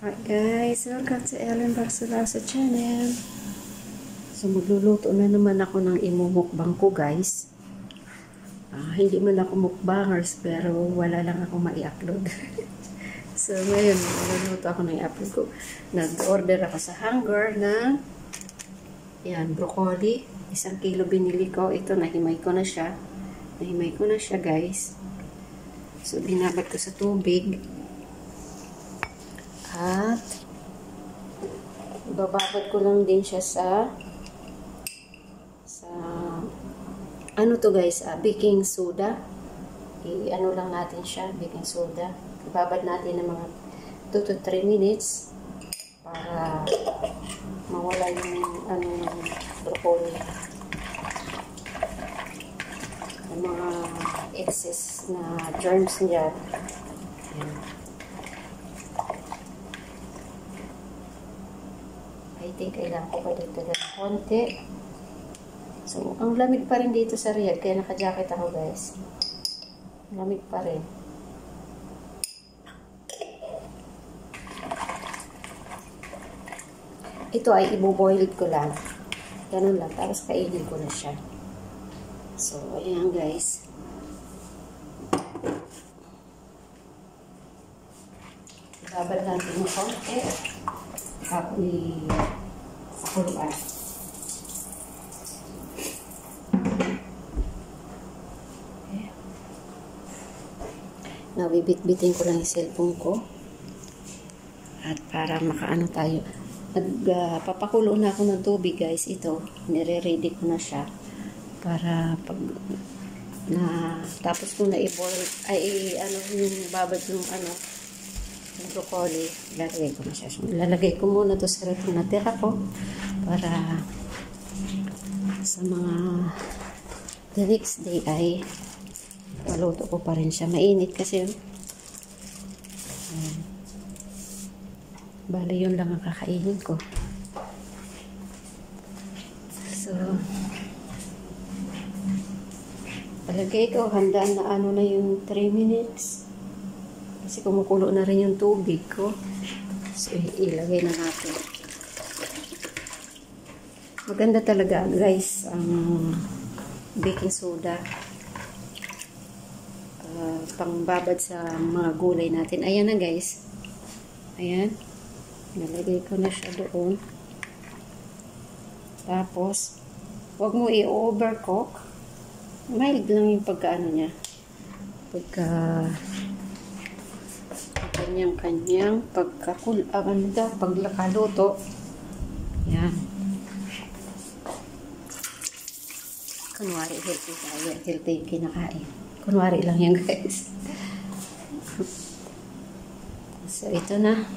Hi guys, welcome to Ellen Barcelasa channel. So magluluto na naman ako ng imumukbang ko guys. Ah, hindi man ako mukbangers pero wala lang ako mai-upload. so ngayon, magluluto ako ng i-upload ko. Nag-order ako sa Hunger na yan, broccoli. Isang kilo binili ko. Ito, nahimay ko na siya. Nahimay ko na siya guys. So binabad ko sa tubig. At bababad ko lang din siya sa sa ano to guys, uh, baking soda. I-ano lang natin siya, baking soda. Ibabad natin ng mga 2 to 3 minutes para mawala yung ano yung broccoli. Yung mga excess na germs niya. Ayan. I think kailangan ko pa dito ng konti. So, ang lamig pa rin dito sa Riyadh, kaya naka-jacket ako guys. Lamig pa rin. Ito ay iboboil ko lang. Ganun lang, tapos kainin ko na siya. So, ayan guys. Babal natin ng konti. Tapos Okay. Nabibit-bitin ko lang yung cellphone ko. At para makaano tayo. Nagpapakulo uh, na ako ng tubig guys. Ito, nire-ready ko na siya. Para pag na tapos ko na i-boil ay ano yung babad yung ano yung broccoli lalagay ko na siya lalagay ko muna to sa rito na tira ko para sa mga the next day ay maluto ko pa rin siya mainit kasi um, bali yun lang ang kakainin ko so Palagay ko, handa na ano na yung 3 minutes. Kasi kumukulo na rin yung tubig ko. So, ilagay na natin. Maganda talaga, guys, ang baking soda. Uh, pangbabad sa mga gulay natin. Ayan na, guys. Ayan. Nalagay ko na siya doon. Tapos, wag mo i-overcook mild lang yung pagkaano niya. Pagka kanyang-kanyang pagkakul, ah, paglakaluto. Yan. Kunwari, healthy tayo. Healthy yung kinakain. Kunwari lang yan, guys. so, ito na.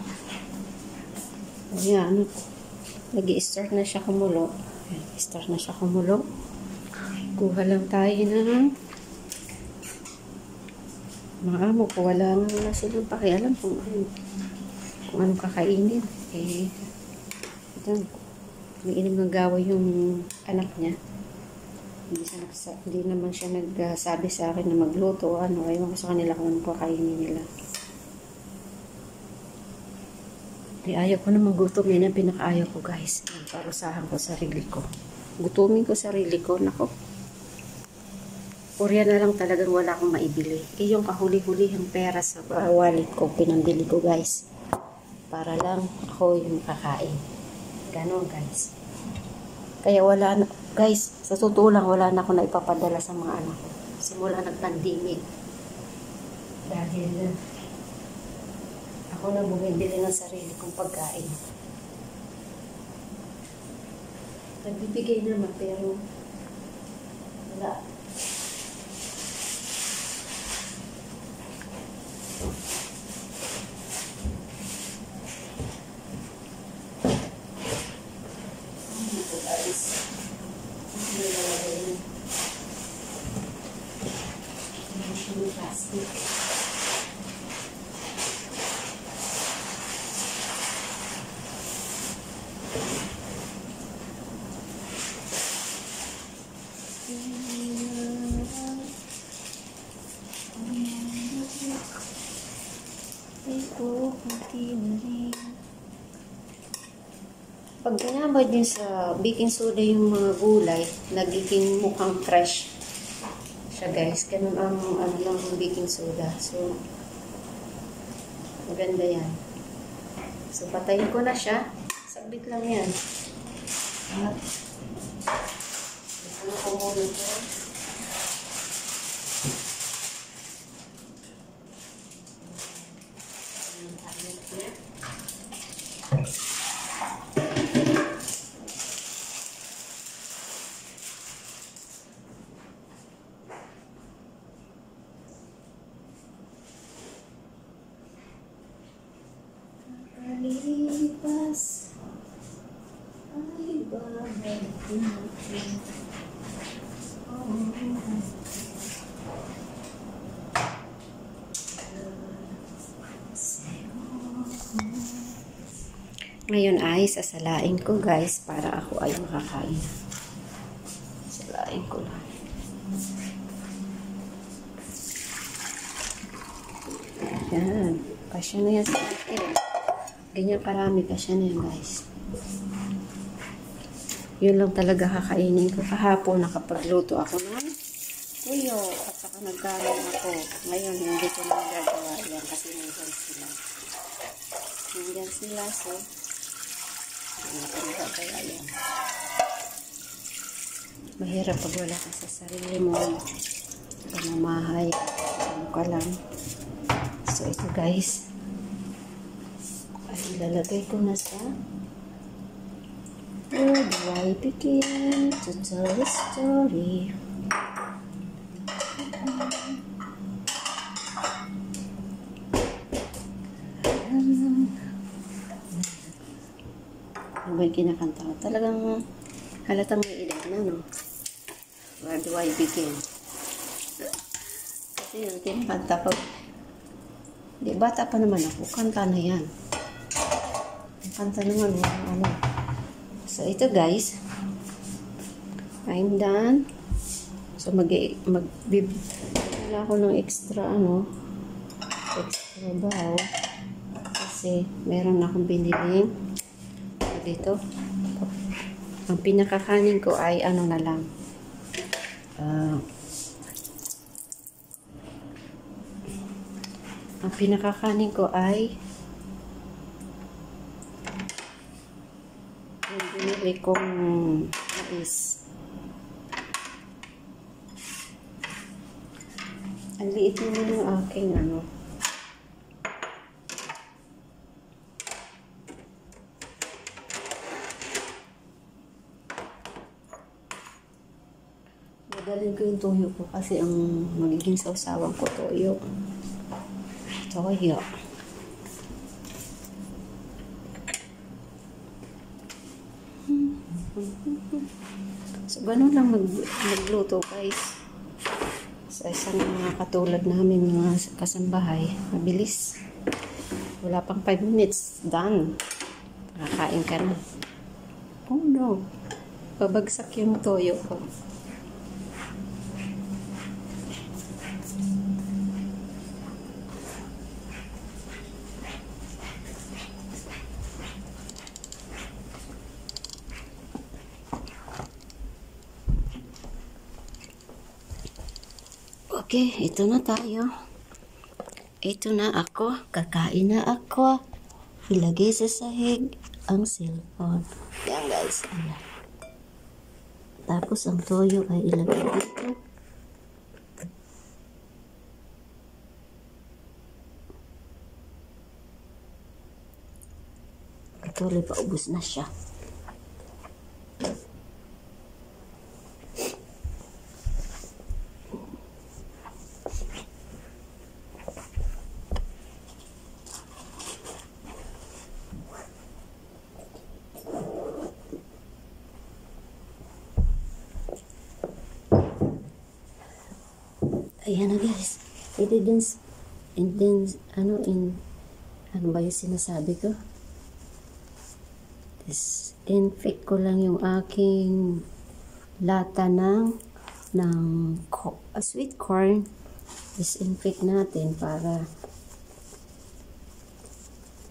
Ayan. Nag-i-start na siya kumulo. Start na siya kumulo. Kuha lang tayo ng mga amo ko. Wala nga silang pakialam kung, kung anong kakainin. Eh, ito, may inim ng gawa yung anak niya. Hindi, siya nakasa, hindi naman siya nagsabi sa akin na magluto o ano. Ayaw ko sa kanila kung anong kakainin nila. Eh, ayaw ko na maggutom. Yan ang pinakaayaw ko guys. Parusahan ko sarili ko. Gutumin ko sarili ko. Nako. Korea na lang talagang wala akong maibili. Eh, yung kahuli-hulihang pera sa uh, wallet ko, pinambili ko guys. Para lang ako yung kakain. Ganon guys. Kaya wala na, guys, sa totoo lang, wala na ako na ipapadala sa mga anak ko. Simula nag-pandemic. Dahil, ako na bumibili ng sarili kong pagkain. Nagbibigay naman, pero wala. Binabad niyo sa baking soda yung mga gulay, nagiging mukhang fresh siya guys. Ganun ang ano lang yung baking soda. So, maganda yan. So, patayin ko na siya. Sabit lang yan. At, ito ko muna ito. Kalipas ay babalik natin. Ngayon ay sasalain ko guys para ako ay makakain. Salain ko lang. Yan. Kasya na yan sa akin. Ganyan karami kasya na yan guys. Yun lang talaga kakainin ko. Kahapon nakapagluto ako ng tuyo at saka nagkaroon ako. Ngayon hindi ko na gagawa yan kasi nandyan sila. Nandyan sila so hindi ko nagagawa yan. Mahirap pag wala ka sa sarili mo. Pamamahay. Ano ka lang. So ito guys ilalagay ko na sa Where do I begin to tell the story? Ano ba yung kinakanta ko? Talagang halatang may edad na, no? Where do I begin? Kasi yung kinakanta ko, di bata pa naman ako, kanta na yan. Kanta naman, ano, So, ito guys. I'm done. So, mag, mag, bib, wala ako ng extra, ano, extra bowl. Kasi, meron akong biniling dito. Ang pinakakanin ko ay, ano na lang, uh, ang pinakakanin ko ay binili kong mais. Ang liit naman yung aking ano. Madalhin ko yung tuyo ko kasi ang magiging sausawan ko tuyo. Toyo. So, ganun lang mag magluto guys. Sa isang mga katulad namin mga kasambahay. Mabilis. Wala pang 5 minutes. Done. Kakain ka na. Oh no. Babagsak yung toyo ko. Okay, ito na tayo. Ito na ako. Kakain na ako. Ilagay sa sahig ang cellphone. Yan guys. Ayan. Tapos ang toyo ay ilagay dito. Patuloy pa ubus na siya. Ayan na guys. Ito din, and then, ano, in, ano ba yung sinasabi ko? Disinfect ko lang yung aking lata ng, ng co uh, sweet corn. Disinfect natin para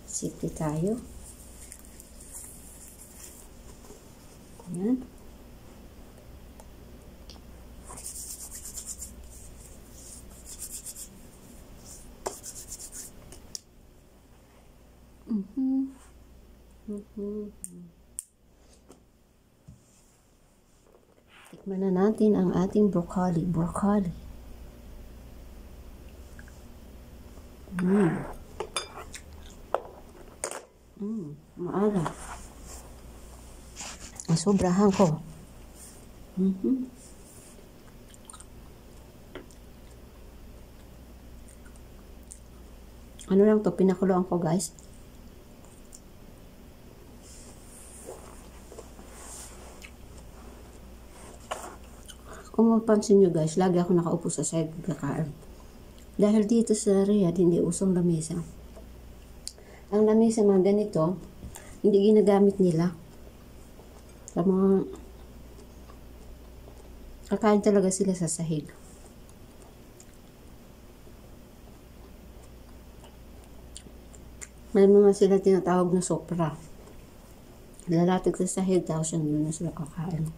safety tayo. Yan. Mhm. Tikman na natin ang ating broccoli. Broccoli. Mm. Mm. Ang sobrahan ko. Mhm. Ano lang to, pinakuloan ko guys. Kung mapansin nyo guys, lagi ako nakaupo sa side kakain. Dahil dito sa Riyadh, hindi usong lamesa. Ang lamesa mga ganito, hindi ginagamit nila. Sa mga kakain talaga sila sa sahig. May mga sila tinatawag na sopra. Lalatig sa sahig, tapos yun na sila kakain.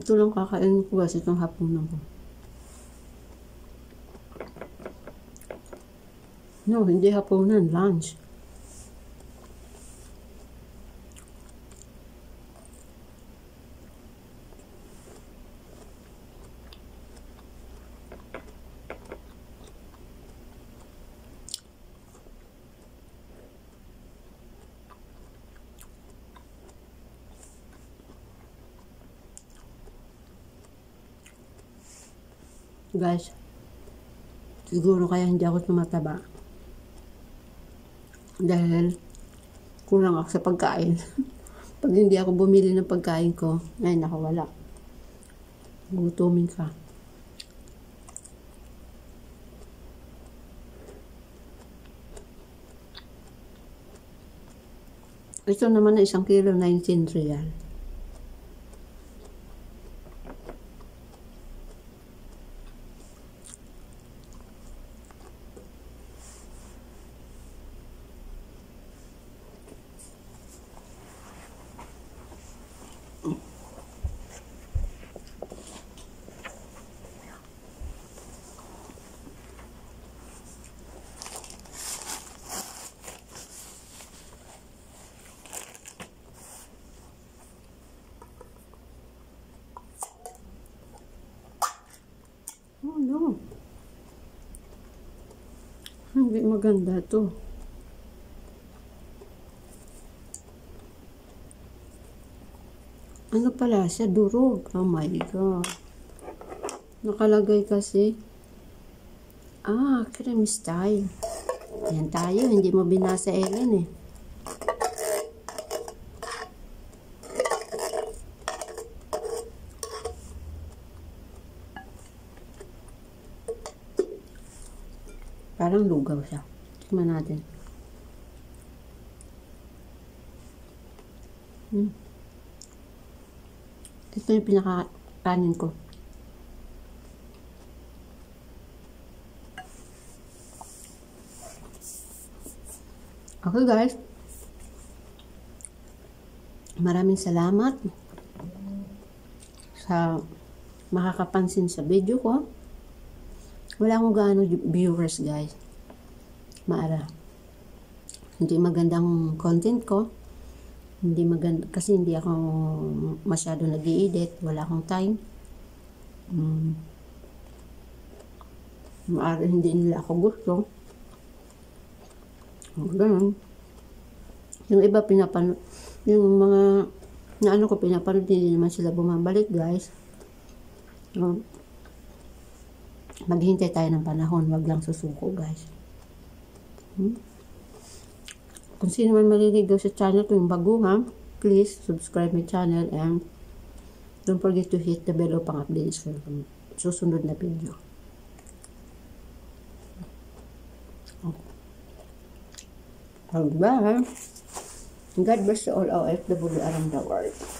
Ito lang kakain ko kasi itong hapunan ko. No, hindi hapunan, lunch. Guys, siguro kaya hindi ako tumataba. Dahil kulang ako sa pagkain. Pag hindi ako bumili ng pagkain ko, ay nakawala. Gutumin ka. Ito naman na isang kilo, 19 real. Oh no. Hindi maganda to. Ano pala siya? Durog. Oh my God. Nakalagay kasi. Ah, cream style. Yan tayo. Hindi mo binasa Ellen eh. Parang lugaw siya. Tingnan natin. Hmm. Ito yung pinaka-kanin ko. Okay guys. Maraming salamat sa makakapansin sa video ko. Wala akong gaano viewers guys. Maara. Hindi magandang content ko. Hindi maganda kasi hindi ako masyado nag edit Wala akong time. Um, maara hindi nila ako gusto. Ganun. Yung iba pinapanood, yung mga na ano ko pinapanood, hindi naman sila bumabalik guys. Um, maghintay tayo ng panahon, wag lang susuko guys. Hmm? Kung sino man maliligaw sa channel ko yung bago ha, please subscribe my channel and don't forget to hit the bell upang updates sa susunod na video. Hanggang. God bless all OFW around the world.